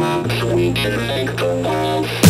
We can make the world.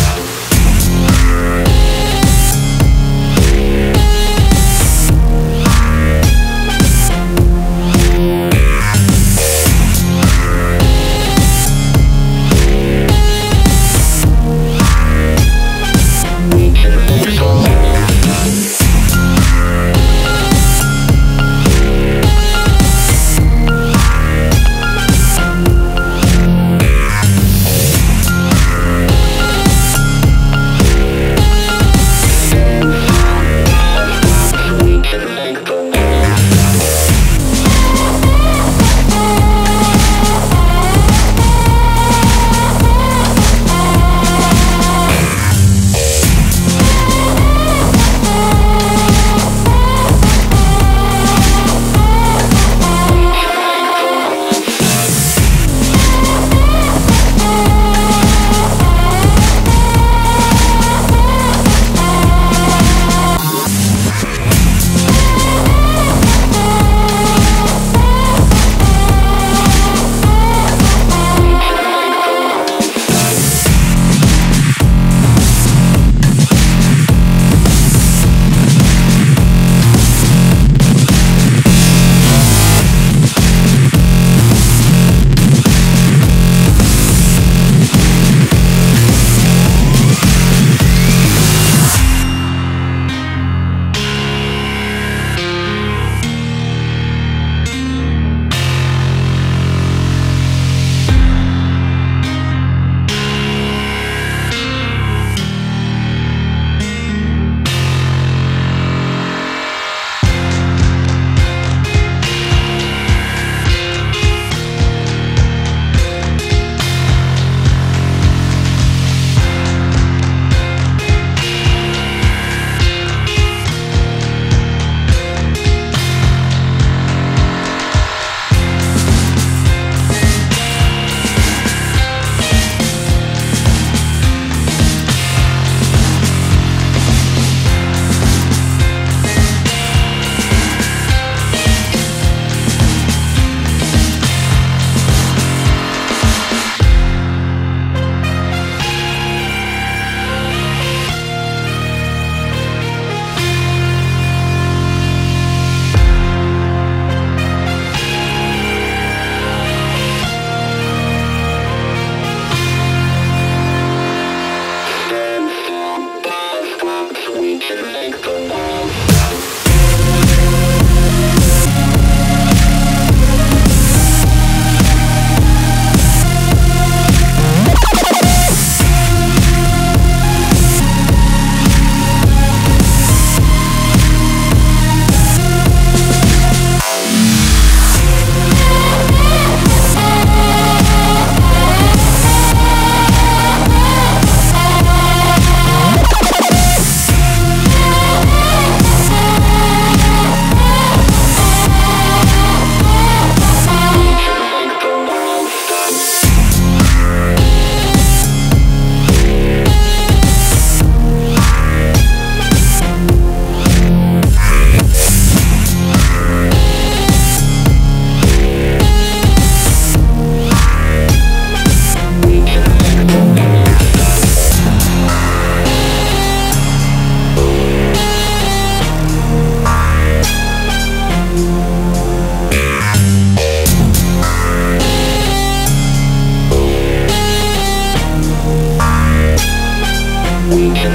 The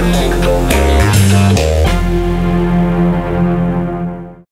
world